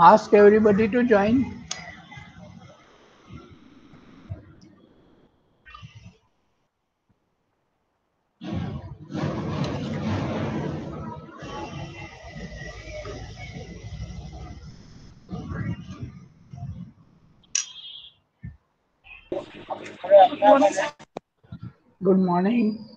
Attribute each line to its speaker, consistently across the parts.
Speaker 1: Ask everybody to join. Good morning.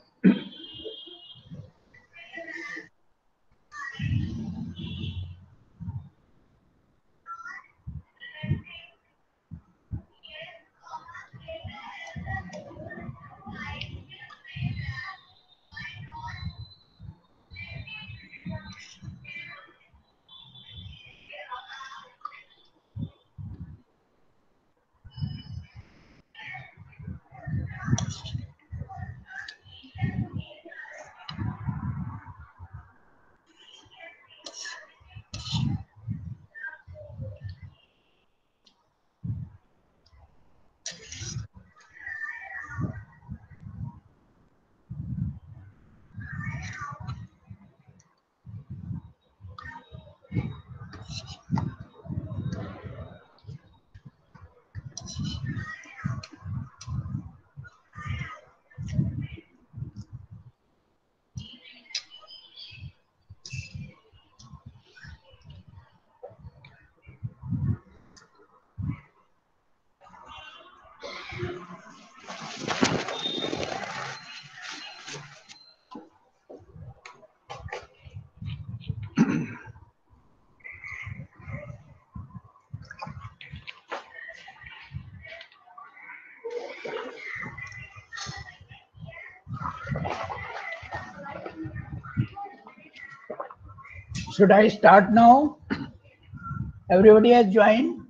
Speaker 1: Should I start now? Everybody has joined.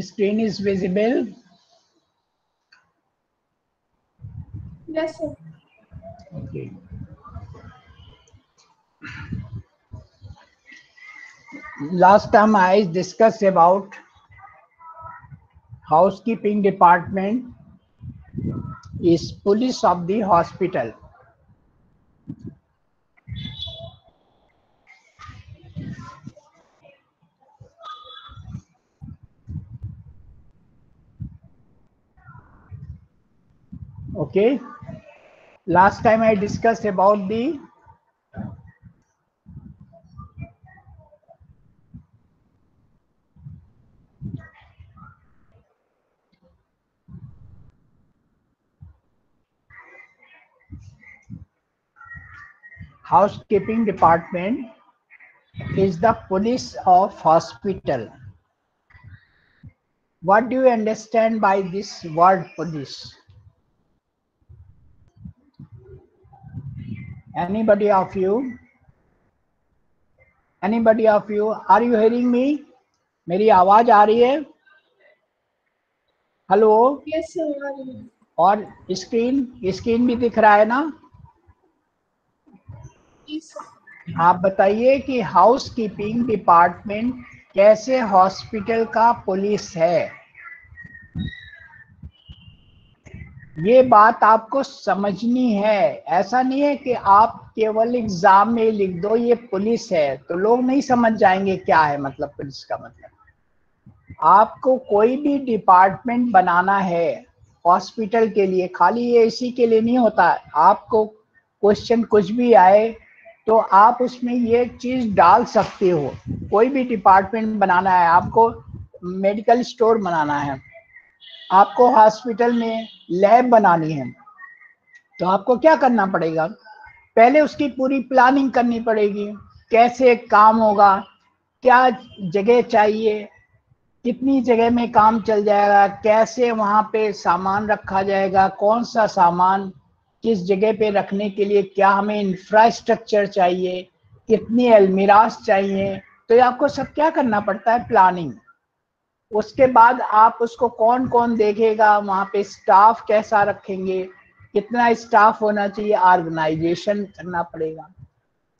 Speaker 1: Screen is visible.
Speaker 2: Yes, sir.
Speaker 1: Okay. Last time I discussed about housekeeping department is police of the hospital. Okay. Last time I discussed about the housekeeping department is the police of hospital. What do you understand by this word police? Anybody of you? Anybody of you? Are you hearing me? मेरी आवाज़ आ रही है hello
Speaker 2: Yes, sir.
Speaker 1: और screen screen भी दिख रहा है ना
Speaker 2: Yes,
Speaker 1: आप बताइए कि हाउस कीपिंग डिपार्टमेंट कैसे हॉस्पिटल का पुलिस है ये बात आपको समझनी है। ऐसा नहीं है कि आप केवल एग्ज़ाम में लिख दो, ये पुलिस है तो लोग नहीं समझ जाएँगे क्या है मतलब पुलिस का मतलब। आपको कोई भी डिपार्टमेंट बनाना है, हॉस्पिटल के लिए, खाली ये इसी के लिए नहीं होता। आपको क्वेश्चन कुछ भी आए तो आप उसमें ये चीज़ डाल सकते हो। कोई भी डिपार्टमेंट बनाना है, आपको मेडिकल स्टोर बनाना है। आपको हॉस्पिटल में लैब बनानी है तो आपको क्या करना पड़ेगा? पहले उसकी पूरी प्लानिंग करनी पड़ेगी, कैसे काम होगा, क्या जगह चाहिए, कितनी जगह में काम चल जाएगा, कैसे वहाँ पे सामान रखा जाएगा, कौन सा सामान, किस जगह पे रखने के लिए क्या हमें इंफ्रास्ट्रक्चर चाहिए, कितनी अलमिराज चाहिए तो ये आपको सब क्या करना पड़ता है? प्लानिंग उसके बाद आप उसको कौन कौन देखेगा? वहाँ पे स्टाफ कैसा रखेंगे? कितना स्टाफ होना चाहिए? ऑर्गेनाइजेशन करना पड़ेगा।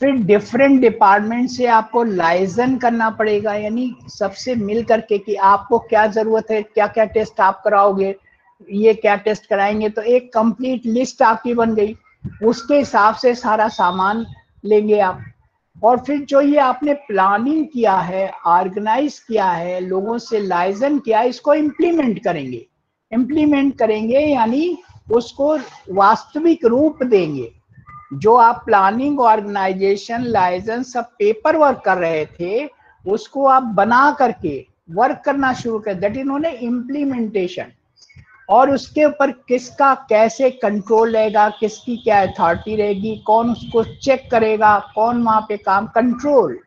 Speaker 1: फिर डिफरेंट डिपार्टमेंट से आपको लाइजन करना पड़ेगा, यानी सबसे मिल करके कि आपको क्या ज़रूरत है क्या क्या टेस्ट आप कराओगे, ये क्या टेस्ट कराएँगे? तो एक कंप्लीट लिस्ट आपकी बन गई। उसके हिसाब से सारा सामान लेंगे आप। और फिर जो ये आपने प्लानिंग किया है ऑर्गेनाइज किया है, लोगों से लाइजन किया है, इसको इम्प्लीमेंट करेंगे। इम्प्लीमेंट करेंगे, यानी उसको वास्तविक रूप देंगे। जो आप प्लानिंग ऑर्गेनाइजेशन लाइसेंस सब पेपर वर्क कर रहे थे, उसको आप बना करके वर्क करना शुरू कर दैट इन्होंने इम्प्लीमेंटेशन और उसके ऊपर किसका कैसे कंट्रोल रहेगा, किसकी क्या अथॉरिटी रहेगी, कौन उसको चेक करेगा, कौन वहाँ पे काम कंट्रोल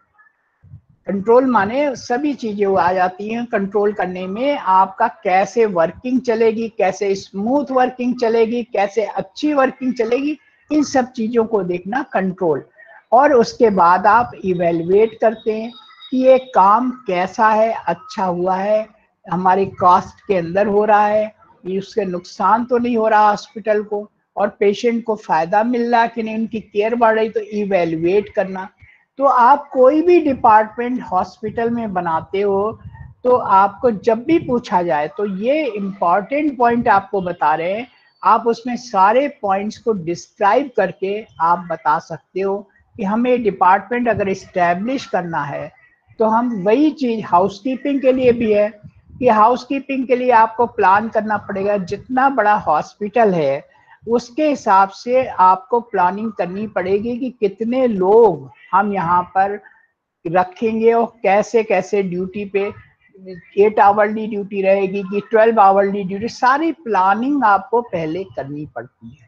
Speaker 1: कंट्रोल माने सभी चीज़ें वो आ जाती हैं कंट्रोल करने में, आपका कैसे वर्किंग चलेगी, कैसे स्मूथ वर्किंग चलेगी, कैसे अच्छी वर्किंग चलेगी, इन सब चीज़ों को देखना कंट्रोल और उसके बाद आप इवेलुएट करते हैं कि ये काम कैसा है अच्छा हुआ है, हमारी कास्ट के अंदर हो रहा है उसके नुकसान तो नहीं हो रहा हॉस्पिटल को और पेशेंट को फ़ायदा मिल रहा कि नहीं, उनकी केयर बढ़ रही तो इवेलुएट करना। तो आप कोई भी डिपार्टमेंट हॉस्पिटल में बनाते हो तो आपको जब भी पूछा जाए तो ये इंपॉर्टेंट पॉइंट आपको बता रहे हैं। आप उसमें सारे पॉइंट्स को डिस्क्राइब करके आप बता सकते हो कि हमें डिपार्टमेंट अगर इस्टेब्लिश करना है तो हम वही चीज़ हाउसकीपिंग के लिए भी है। कि हाउसकीपिंग के लिए आपको प्लान करना पड़ेगा। जितना बड़ा हॉस्पिटल है, उसके हिसाब से आपको प्लानिंग करनी पड़ेगी कि कितने लोग हम यहाँ पर रखेंगे और कैसे कैसे ड्यूटी पे एट आवरली ड्यूटी रहेगी कि ट्वेल्व आवरली ड्यूटी सारी प्लानिंग आपको पहले करनी पड़ती है।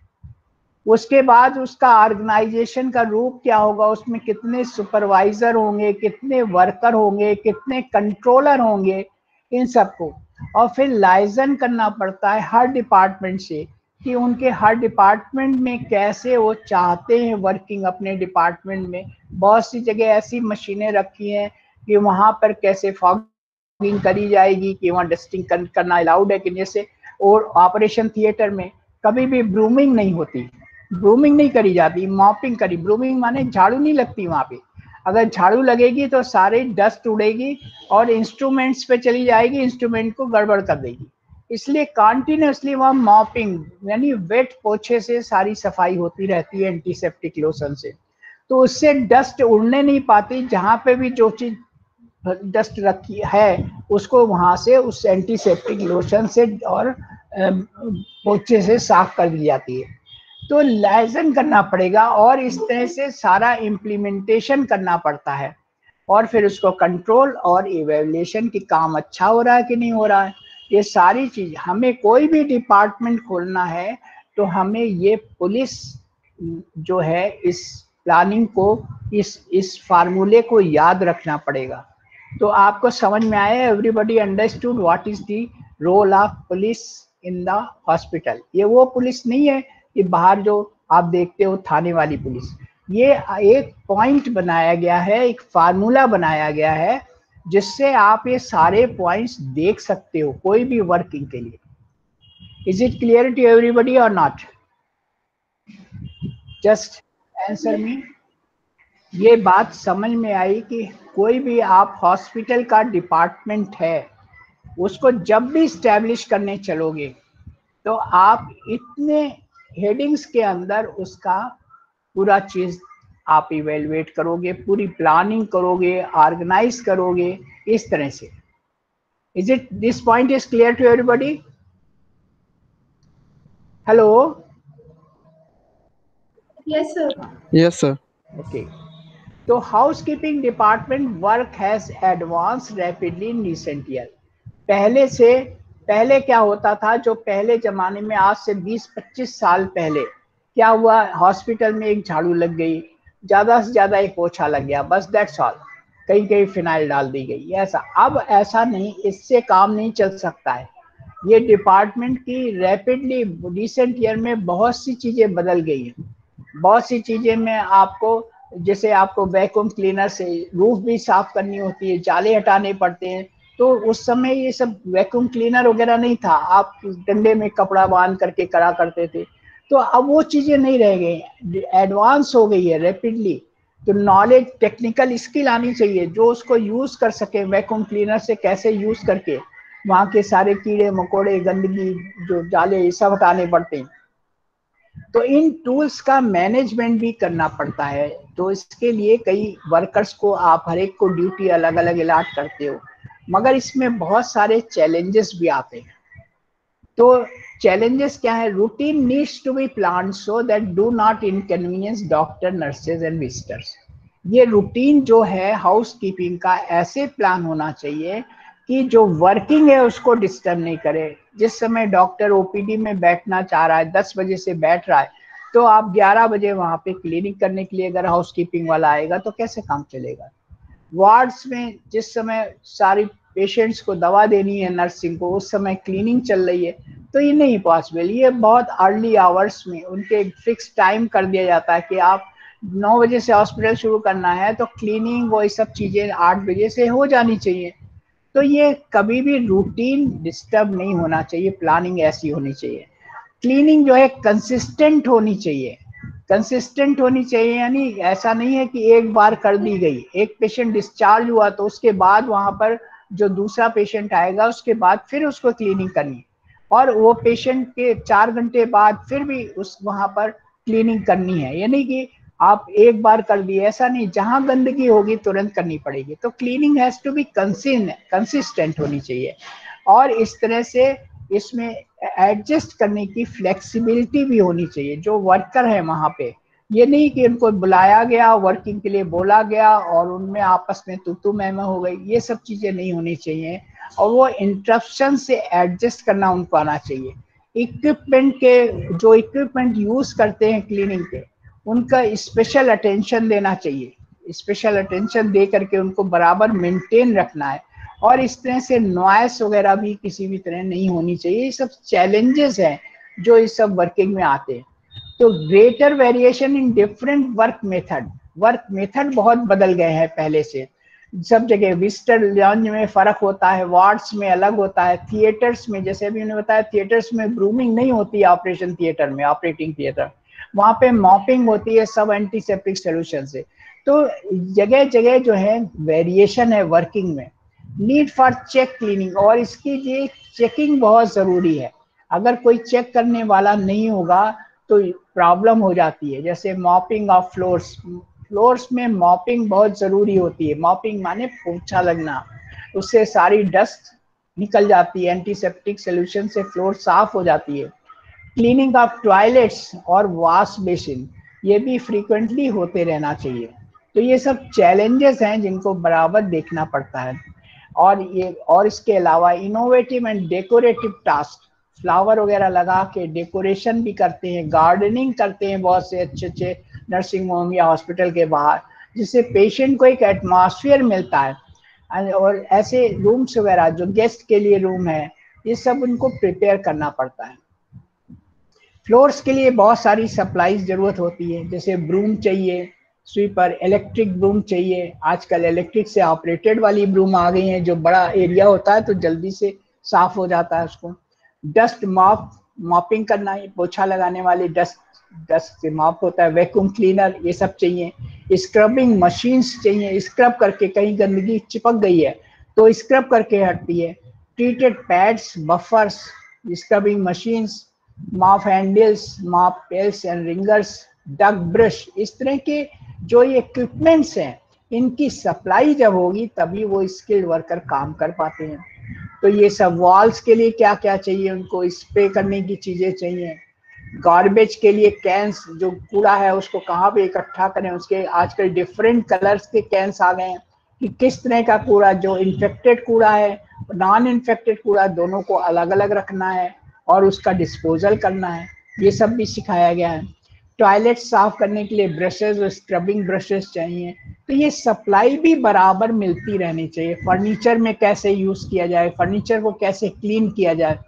Speaker 1: उसके बाद उसका ऑर्गेनाइजेशन का रूप क्या होगा? उसमें कितने सुपरवाइजर होंगे, कितने वर्कर होंगे, कितने कंट्रोलर होंगे? इन सबको। और फिर लाइजन करना पड़ता है हर डिपार्टमेंट से कि उनके हर डिपार्टमेंट में कैसे वो चाहते हैं वर्किंग अपने डिपार्टमेंट में। बहुत सी जगह ऐसी मशीनें रखी हैं कि वहाँ पर कैसे फॉगिंग करी जाएगी कि वहाँ डस्टिंग कर, करना अलाउड है कि जैसे और ऑपरेशन थिएटर में कभी भी ब्रूमिंग नहीं होती। ब्रूमिंग नहीं करी जाती मॉपिंग करी। ब्रूमिंग माने झाड़ू नहीं लगती वहाँ पे। अगर झाड़ू लगेगी तो सारे डस्ट उड़ेगी और इंस्ट्रूमेंट्स पे चली जाएगी इंस्ट्रूमेंट को गड़बड़ कर देगी। इसलिए कॉन्टिन्यूसली वहाँ मॉपिंग यानी वेट पोछे से सारी सफ़ाई होती रहती है एंटीसेप्टिक लोशन से। तो उससे डस्ट उड़ने नहीं पाती, जहाँ पे भी जो चीज़ डस्ट रखी है, उसको वहाँ से उस एंटीसेप्टिक लोशन से और पोछे से साफ़ कर दी जाती है। तो लाइजन करना पड़ेगा और इस तरह से सारा इम्प्लीमेंटेशन करना पड़ता है। और फिर उसको कंट्रोल और इवेल्यूशन की काम अच्छा हो रहा है कि नहीं हो रहा है। ये सारी चीज़, हमें कोई भी डिपार्टमेंट खोलना है तो हमें ये पुलिस जो है, इस प्लानिंग को, इस इस फार्मूले को याद रखना पड़ेगा। तो आपको समझ में आया everybody understood what is the role of police in the hospital ये वो पुलिस नहीं है कि बाहर जो आप देखते हो थाने वाली पुलिस। ये एक पॉइंट बनाया गया है, एक फार्मूला बनाया गया है, जिससे आप ये सारे पॉइंट्स देख सकते हो, कोई भी वर्किंग के लिए। Is it clear to everybody और नॉट जस्ट आंसर मी ये बात समझ में आई कि कोई भी आप हॉस्पिटल का डिपार्टमेंट है, उसको जब भी स्टैब्लिश करने चलोगे तो आप इतने हेडिंग्स के अंदर उसका पूरा चीज़ आप इवेलुएट करोगे पूरी प्लानिंग करोगे ऑर्गेनाइज करोगे इस तरह से। Is it this point is clear to everybody hello
Speaker 2: yes sir
Speaker 3: yes sir
Speaker 1: okay तो housekeeping department work has advance rapidly in recent year पहले से पहले क्या होता था, जो पहले जमाने में, आज से 20-25 साल पहले, क्या हुआ, हॉस्पिटल में एक झाड़ू लग गई, ज़्यादा से ज़्यादा एक पोछा लग गया, बस दैट्स ऑल कहीं कहीं फिनाइल डाल दी गई ऐसा। अब ऐसा नहीं, इससे काम नहीं चल सकता है। ये डिपार्टमेंट की रैपिडली रिसेंट ईयर में बहुत सी चीज़ें बदल गई हैं। बहुत सी चीज़ें में आपको, जैसे आपको वैक्यूम क्लीनर से रूफ भी साफ़ करनी होती है, जाले हटाने पड़ते हैं तो उस समय ये सब वैक्यूम क्लीनर वगैरह नहीं था। आप डंडे में कपड़ा बाँध करके करा करते थे। तो अब वो चीज़ें नहीं रह गई एडवांस हो गई है रैपिडली तो नॉलेज टेक्निकल स्किल आनी चाहिए। जो उसको यूज़ कर सके वैक्यूम क्लीनर से कैसे यूज़ करके वहाँ के सारे कीड़े, मकोड़े, गंदगी, जो जाले, ये सब हटाने पड़ते हैं। तो इन टूल्स का मैनेजमेंट भी करना पड़ता है। तो इसके लिए कई वर्कर्स को आप हर एक को ड्यूटी अलग अलग अलाट करते हो। मगर इसमें बहुत सारे चैलेंजेस भी आते हैं। तो चैलेंजेस क्या है? Routine needs to be plan so that do not inconvenience doctor nurses and visitors ये रूटीन जो है हाउस कीपिंग का ऐसे प्लान होना चाहिए कि जो वर्किंग है उसको डिस्टर्ब नहीं करे। जिस समय डॉक्टर ओपीडी में बैठना चाह रहा है, दस बजे से बैठ रहा है तो आप ग्यारह बजे वहाँ पे क्लिनिक करने के लिए अगर हाउस कीपिंग वाला आएगा तो कैसे काम चलेगा? वार्ड्स में जिस समय सारी पेशेंट्स को दवा देनी है नर्सिंग को, उस समय क्लीनिंग चल रही है तो ये नहीं पॉसिबल ये बहुत अर्ली आवर्स में उनके फिक्स टाइम कर दिया जाता है कि आप नौ बजे से हॉस्पिटल शुरू करना है तो क्लीनिंग वो ये सब चीज़ें आठ बजे से हो जानी चाहिए. तो ये कभी भी रूटीन डिस्टर्ब नहीं होना चाहिए प्लानिंग ऐसी होनी चाहिए. क्लीनिंग जो है कंसिस्टेंट होनी चाहिए. कंसिस्टेंट होनी चाहिए, यानी ऐसा नहीं है कि एक बार कर दी गई. एक पेशेंट डिस्चार्ज हुआ तो उसके बाद वहाँ पर जो दूसरा पेशेंट आएगा, उसके बाद फिर उसको क्लीनिंग करनी और वो पेशेंट के चार घंटे बाद फिर भी उस वहाँ पर क्लीनिंग करनी है। यानी कि आप एक बार कर दिए ऐसा नहीं, जहाँ गंदगी होगी तुरंत करनी पड़ेगी। तो cleaning has to be consistent होनी चाहिए। और इस तरह से इसमें एडजस्ट करने की फ्लेक्सिबिलिटी भी होनी चाहिए। जो वर्कर है वहाँ पे ये नहीं कि उनको बुलाया गया वर्किंग के लिए बोला गया और उनमें आपस में तुतु मैम हो गई। ये सब चीज़ें नहीं होनी चाहिए और वो इंटरप्शन से एडजस्ट करना उनको आना चाहिए। इक्विपमेंट के, जो इक्विपमेंट यूज़ करते हैं क्लीनिंग के, उनका स्पेशल अटेंशन देना चाहिए। स्पेशल अटेंशन दे करके उनको बराबर मेंटेन रखना है। और इस तरह से नॉइस वगैरह भी किसी भी तरह नहीं होनी चाहिए। ये सब चैलेंजेस हैं जो इस सब वर्किंग में आते हैं। तो greater variation in different work method work method बहुत बदल गए हैं पहले से। सब जगह विजिटर लॉन्ज में फ़र्क होता है वार्ड्स में अलग होता है थिएटर्स में जैसे अभी उन्होंने बताया थिएटर्स में ब्रूमिंग नहीं होती ऑपरेशन थिएटर में ऑपरेटिंग थिएटर वहाँ पे मॉपिंग होती है सब एंटीसेप्टिक सोल्यूशन से। तो जगह जगह जो है वेरिएशन है वर्किंग में। नीड फॉर चेक क्लीनिंग और इसकी ये चेकिंग बहुत ज़रूरी है। अगर कोई चेक करने वाला नहीं होगा तो प्रॉब्लम हो जाती है। जैसे मॉपिंग ऑफ़ फ्लोर्स फ्लोर्स में मॉपिंग बहुत ज़रूरी होती है। मॉपिंग माने पोछा लगना। उससे सारी डस्ट निकल जाती है। एंटीसेप्टिक सोल्यूशन से फ्लोर साफ़ हो जाती है। क्लीनिंग ऑफ़ टॉयलेट्स और वॉश बेसिन ये भी फ्रीक्वेंटली होते रहना चाहिए। तो ये सब चैलेंजेस हैं जिनको बराबर देखना पड़ता है। और ये, और इसके अलावा innovative and decorative task flower वगैरह लगा के डेकोरेशन भी करते हैं, गार्डनिंग करते हैं बहुत से अच्छे अच्छे नर्सिंग होम या हॉस्पिटल के बाहर, जिससे पेशेंट को एक एटमॉस्फेयर मिलता है। और ऐसे रूम्स वगैरह जो गेस्ट के लिए रूम है, ये सब उनको प्रिपेयर करना पड़ता है। फ्लोर्स के लिए बहुत सारी सप्लाईज ज़रूरत होती है, जैसे ब्रूम चाहिए स्वीपर इलेक्ट्रिक ब्रूम चाहिए। आजकल इलेक्ट्रिक से ऑपरेटेड वाली ब्रूम आ गई हैं, जो बड़ा एरिया होता है तो जल्दी से साफ़ हो जाता है उसको। डस्ट मॉप मॉपिंग करना है पोछा लगाने वाले डस्ट डस्ट से मॉप होता है वैक्यूम क्लीनर ये सब चाहिए। स्क्रबिंग मशीन्स चाहिए स्क्रब करके कहीं गंदगी चिपक गई है तो स्क्रब करके हटती है। Treated pads buffers scrubbing machines mop handles mop pails and wringers deck brush इस तरह के जो ये इक्विपमेंट्स हैं, इनकी सप्लाई जब होगी, तभी वो स्किल्ड वर्कर काम कर पाते हैं। तो ये सब वॉल्स के लिए क्या क्या चाहिए उनको? स्प्रे करने की चीज़ें चाहिए। गार्बेज के लिए कैंस जो कूड़ा है, उसको कहाँ पे इकट्ठा करें? उसके आजकल डिफरेंट कलर्स के कैंस आ गए हैं कि किस तरह का कूड़ा, जो इन्फेक्टेड कूड़ा है नॉन इन्फेक्टेड कूड़ा, दोनों को अलग अलग रखना है और उसका डिस्पोजल करना है। ये सब भी सिखाया गया है। टॉयलेट साफ़ करने के लिए ब्रशेज और स्क्रबिंग ब्रशेज चाहिए। तो ये सप्लाई भी बराबर मिलती रहनी चाहिए। फर्नीचर में कैसे यूज़ किया जाए? फर्नीचर को कैसे क्लीन किया जाए?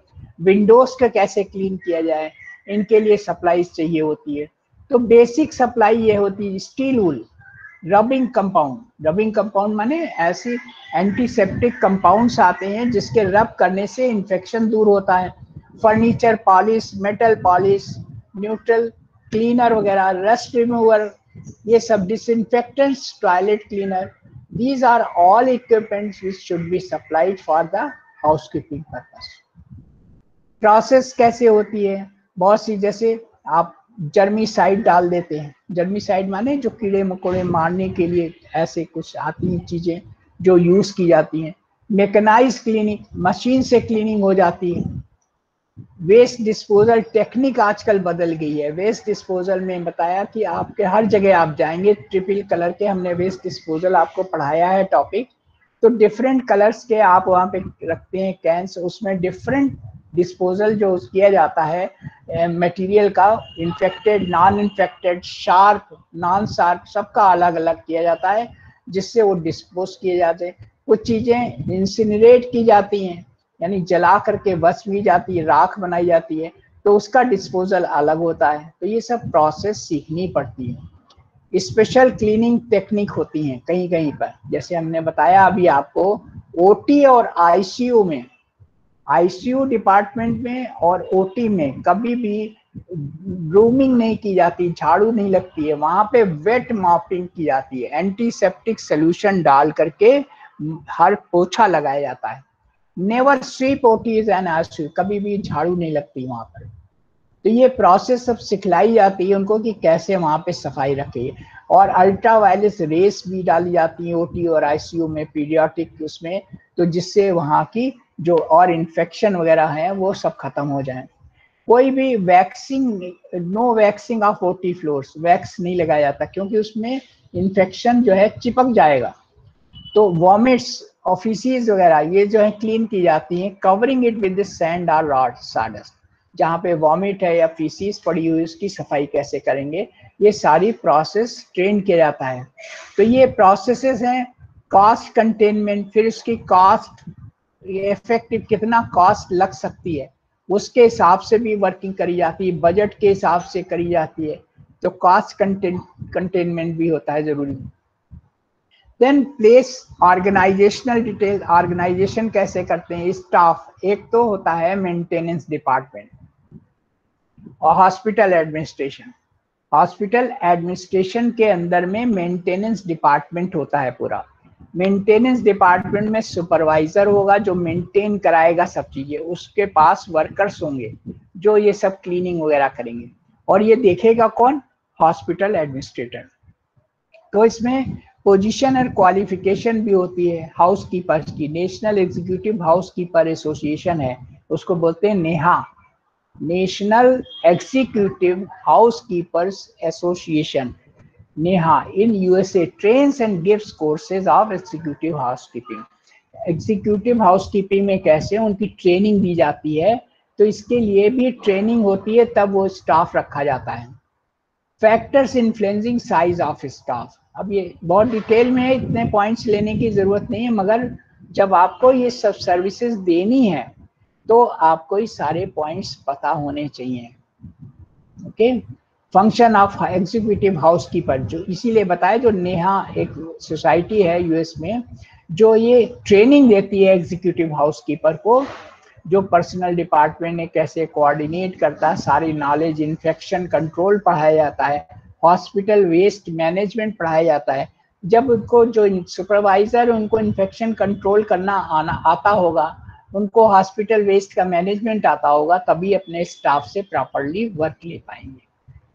Speaker 1: विंडोज़ का कैसे क्लीन किया जाए? इनके लिए सप्लाई चाहिए होती है। तो बेसिक सप्लाई ये होती है steel wool rubbing compound rubbing compound माने ऐसी एंटीसेप्टिक कंपाउंड्स आते हैं जिसके रब करने से इन्फेक्शन दूर होता है। Furniture polish metal polish neutral cleaner वगैरह रस्ट रिमूवर ये सब disinfectants toilet cleaner these are all equipments which should be supplied for the housekeeping purpose process कैसे होती है? बहुत सी जैसे आप जर्मी साइड डाल देते हैं। जर्मी साइड माने जो कीड़े मकोड़े मारने के लिए ऐसे कुछ आती हैं चीज़ें जो यूज़ की जाती हैं। मेकनाइज क्लीनिंग मशीन से क्लीनिंग हो जाती है। वेस्ट डिस्पोजल टेक्निक आजकल बदल गई है। वेस्ट डिस्पोजल में बताया कि आपके हर जगह आप जाएँगे ट्रिपल कलर के हमने वेस्ट डिस्पोजल आपको पढ़ाया है टॉपिक तो डिफरेंट कलर्स के आप वहाँ पे रखते हैं कैंस उसमें डिफरेंट डिस्पोजल जो किया जाता है मटेरियल का infected non infected sharp non sharp सबका अलग अलग किया जाता है, जिससे वो डिस्पोज किए जाते हैं। कुछ चीज़ें इंसिनरेट की जाती हैं यानी जला करके बस भी जाती है, राख बनाई जाती है तो उसका डिस्पोजल अलग होता है। तो ये सब प्रोसेस सीखनी पड़ती है। स्पेशल क्लीनिंग टेक्निक होती हैं कहीं कहीं पर। जैसे हमने बताया अभी आपको ओटी और आईसीयू में आईसीयू डिपार्टमेंट में और ओटी में कभी भी ग्रूमिंग नहीं की जाती, झाड़ू नहीं लगती है, वहाँ पे वेट मॉपिंग की जाती है। एंटीसेप्टिक सोल्यूशन डाल करके हर पोछा लगाया जाता है। Never sweep OTs and ICU कभी भी झाड़ू नहीं लगती वहाँ पर। तो ये प्रोसेस सब सिखलाई जाती है उनको कि कैसे वहाँ पे सफ़ाई रखे। और अल्ट्रा वायलेस रेस भी डाली जाती है ओटी और आईसीयू में पीडियाटिक उसमें तो जिससे वहाँ की जो और इन्फेक्शन वगैरह है, वो सब खत्म हो जाए। कोई भी waxing no waxing of OT floors wax नहीं लगाया जाता क्योंकि उसमें इन्फेक्शन जो है चिपक जाएगा। तो वॉमिट्स ऑफ़िस वगैरह, ये जो है क्लीन की जाती हैं covering it with sand or rod sawdust जहाँ पे वॉमिट है या फीसीस पड़ी हुई उसकी सफ़ाई कैसे करेंगे? ये सारी प्रोसेस ट्रेन किया जाता है। तो ये प्रोसेसेस हैं कॉस्ट कंटेनमेंट फिर उसकी कॉस्ट इफ़ेक्टिव कितना कॉस्ट लग सकती है, उसके हिसाब से भी वर्किंग करी जाती है बजट के हिसाब से करी जाती है तो कॉस्ट कंटेन कंटेनमेंट भी होता है ज़रूरी। Then place organisational detail organisation कैसे करते हैं? स्टाफ एक तो होता है मेंटेनेंस डिपार्टमेंट और हॉस्पिटल एडमिनिस्ट्रेशन हॉस्पिटल एडमिनिस्ट्रेशन के अंदर में मेंटेनेंस डिपार्टमेंट होता है पूरा। मेंटेनेंस डिपार्टमेंट में सुपरवाइजर होगा जो मेंटेन कराएगा सब चीज़ें। उसके पास वर्कर्स होंगे जो ये सब क्लीनिंग वगैरह करेंगे। और ये देखेगा कौन? हॉस्पिटल एडमिनिस्ट्रेटर तो इसमें पोजीशन और क्वालिफिकेशन भी होती है हाउस कीपर्स की national executive house keeper association है, उसको बोलते हैं NEHA. National executive house keepers association NEHA. In USA trains and gives courses of executive house keeping executive house keeping में कैसे उनकी ट्रेनिंग दी जाती है तो इसके लिए भी ट्रेनिंग होती है, तब वो स्टाफ रखा जाता है। Factors influencing size of staff अब ये बहुत डिटेल में है, इतने पॉइंट्स लेने की ज़रूरत नहीं है, मगर जब आपको ये सब सर्विसेज़ देनी है तो आपको ये सारे पॉइंट्स पता होने चाहिए। Okay function of executive house keeper जो इसीलिए बताया, जो नेहा एक सोसाइटी है यूएस में, जो ये ट्रेनिंग देती है एग्जीक्यूटिव हाउस कीपर को, जो पर्सनल डिपार्टमेंट ने कैसे कोऑर्डिनेट करता है, सारी नॉलेज इन्फेक्शन कंट्रोल पढ़ाया जाता है। हॉस्पिटल वेस्ट मैनेजमेंट पढ़ाया जाता है। जब उनको जो सुपरवाइजर उनको इन्फेक्शन कंट्रोल करना आना, आता होगा, उनको हॉस्पिटल वेस्ट का मैनेजमेंट आता होगा, तभी अपने स्टाफ से प्रॉपरली वर्क ले पाएँगे।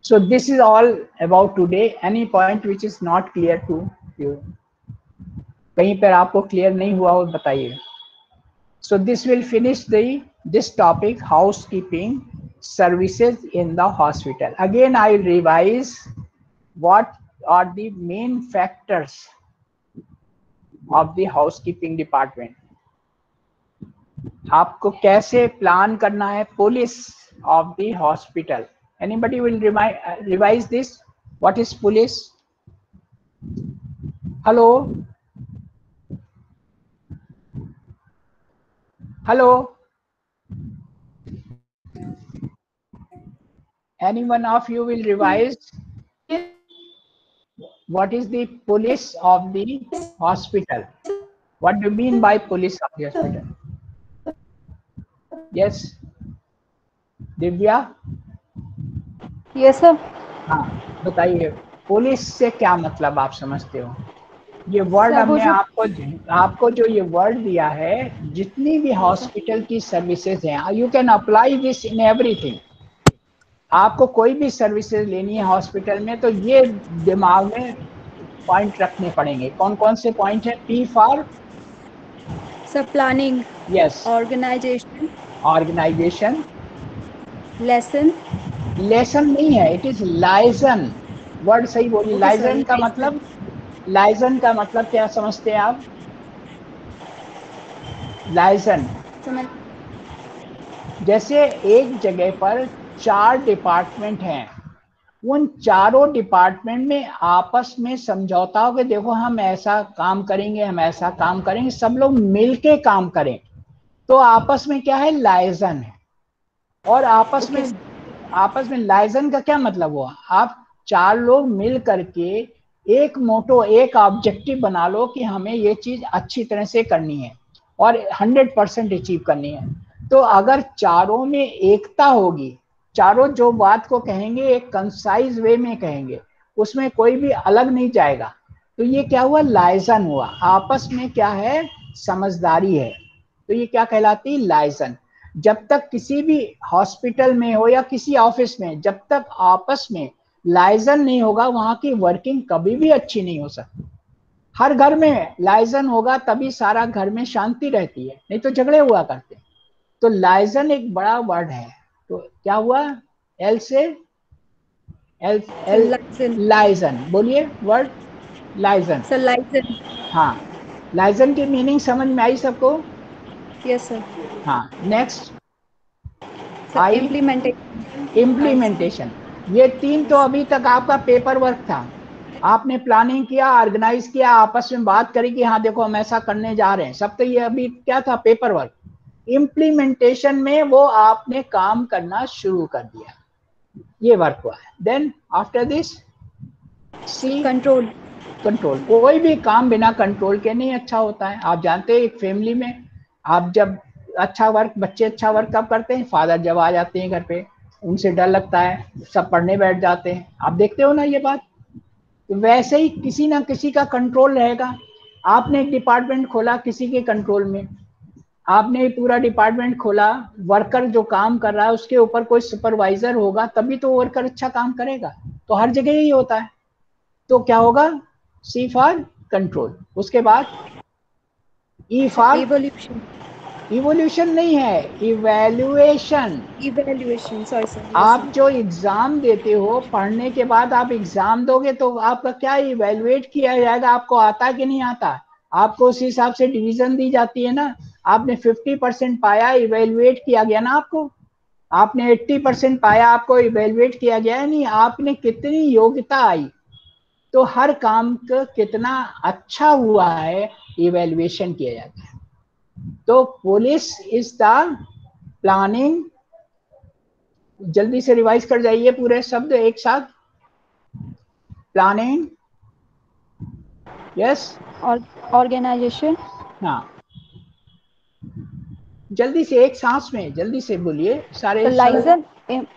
Speaker 1: So this is all about today any point which is not clear to you कहीं पर आपको क्लियर नहीं हुआ हो, बताइए। So this will finish this topic house keeping services in the hospital again I revise what are the main factors of the housekeeping department. आपको कैसे plan करना है police of the hospital anybody will revise this what is police hello hello any one of you will revise What is the police of the hospital? What do you mean by police of the hospital? Yes. Divya
Speaker 3: yes sir
Speaker 1: हाँ बताइए police से क्या मतलब आप समझते हो? ये word हमने आपको आपको जो ये वर्ड दिया है जितनी भी हॉस्पिटल की सर्विसेज़ हैं you can apply this in everything आपको कोई भी सर्विसेज़ लेनी है हॉस्पिटल में तो ये दिमाग में पॉइंट रखने पड़ेंगे। कौन कौन से पॉइंट है? P for
Speaker 3: sir planning
Speaker 1: yes
Speaker 3: organisation
Speaker 1: organisation
Speaker 3: lesson
Speaker 1: lesson नहीं है इट इज़ लाइजन वर्ड सही बोली लाइजन का मतलब लाइजन का मतलब क्या समझते हैं आप? लाइजन
Speaker 3: समझ
Speaker 1: जैसे एक जगह पर चार डिपार्टमेंट हैं। उन चारों डिपार्टमेंट में आपस में समझौता हो कि देखो हम ऐसा काम करेंगे हम ऐसा काम करेंगे सब लोग मिलके काम करें। तो आपस में क्या है? लाइजन है। और आपस में आपस में लाइजन का क्या मतलब हुआ? आप चार लोग मिल करके एक मोटो एक ऑब्जेक्टिव बना लो कि हमें ये चीज़ अच्छी तरह से करनी है और 100 परसेंट अचीव करनी है। तो अगर चारों में एकता होगी चारों जो बात को कहेंगे, एक कंसाइज वे में कहेंगे, उसमें कोई भी अलग नहीं जाएगा। तो ये क्या हुआ? लाइजन हुआ। आपस में क्या है? समझदारी है। तो ये क्या कहलाती? लाइजन जब तक किसी भी हॉस्पिटल में हो या किसी ऑफ़िस में, जब तक आपस में लाइजन नहीं होगा, वहाँ की वर्किंग कभी भी अच्छी नहीं हो सकती। हर घर में लाइजन होगा, तभी सारा घर में शांति रहती है। नहीं तो झगड़े हुआ करते। तो लाइजन एक बड़ा वर्ड है। तो क्या हुआ? एल से एल एल
Speaker 3: लाइजन
Speaker 1: लाइजन बोलिए वर्ड लाइजन
Speaker 3: सर लाइजन
Speaker 1: हाँ लाइजन की मीनिंग समझ में आई सबको?
Speaker 3: यस सर
Speaker 1: हाँ नेक्स्ट आई-
Speaker 3: इम्प्लीमेंटेशन
Speaker 1: इम्प्लीमेंटेशन ये तीन तो अभी तक आपका पेपर वर्क था। आपने प्लानिंग किया ऑर्गेनाइज किया आपस में बात करी कि हाँ देखो हम ऐसा करने जा रहे हैं। सब तो ये अभी क्या था? पेपर वर्क इम्प्लीमेंटेशन में वो आपने काम करना शुरू कर दिया। ये वर्क हुआ है। Then after this C
Speaker 3: control
Speaker 1: control कोई भी काम बिना कंट्रोल के नहीं अच्छा होता है। आप जानते हैं एक फैमिली में आप जब अच्छा वर्क बच्चे अच्छा वर्क कब करते हैं? फादर जब आ जाते हैं घर पे उनसे डर लगता है सब पढ़ने बैठ जाते हैं। आप देखते हो ना ये बात? तो वैसे ही किसी ना किसी का कंट्रोल रहेगा। आपने एक डिपार्टमेंट खोला किसी के कंट्रोल में। आपने पूरा डिपार्टमेंट खोला वर्कर जो काम कर रहा है उसके ऊपर कोई सुपरवाइजर होगा तभी तो वर्कर अच्छा काम करेगा। तो हर जगह यही होता है। तो क्या होगा? सी फॉर कंट्रोल उसके बाद ई फॉर
Speaker 3: इवोल्यूशन
Speaker 1: इवोल्यूशन नहीं है इवेल्युएशन
Speaker 3: इवैल्यूएशन सॉरी
Speaker 1: आप जो एग्ज़ाम देते हो पढ़ने के बाद आप एग्ज़ाम दोगे तो आपका क्या इवेल्युएट किया जाएगा? आपको आता कि नहीं आता? आपको उस हिसाब से डिवीज़न दी जाती है ना? आपने 50 परसेंट पाया इवेल्युएट किया गया ना आपको? आपने 80 परसेंट पाया आपको इवेल्युएट किया गया नहीं? आपने कितनी योग्यता आई? तो हर काम का कितना अच्छा हुआ है इवेल्युएशन किया जाता है। तो पुलिस इज़ द प्लानिंग जल्दी से रिवाइज कर जाइए पूरे शब्द एक साथ। प्लानिंग यस
Speaker 3: ऑर्गेनाइजेशन
Speaker 1: हाँ। जल्दी से एक सांस में जल्दी से बोलिए। सारे
Speaker 3: liaison and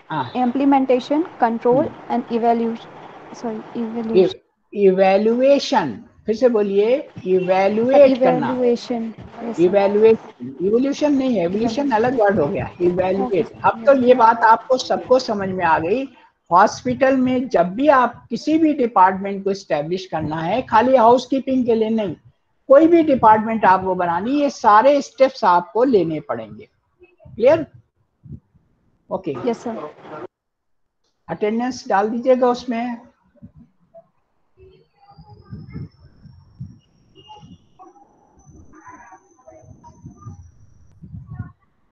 Speaker 3: evaluation sorry evaluation.
Speaker 1: Evaluation फिर से बोलिए इवेल्युएट करना।
Speaker 3: evaluation
Speaker 1: इवेल्युएशन इवोल्यूशन नहीं है इवोल्यूशन अलग वर्ड हो गया। इवेल्युएट अब तो ये बात आपको सबको समझ में आ गई। हॉस्पिटल में जब भी आप किसी भी डिपार्टमेंट को स्टैब्लिश करना है खाली हाउस कीपिंग के लिए नहीं। कोई भी डिपार्टमेंट आपको बनानी ये सारे स्टेप्स आपको लेने पड़ेंगे। Clear okay
Speaker 3: yes sir
Speaker 1: attendance डाल दीजिएगा उसमें।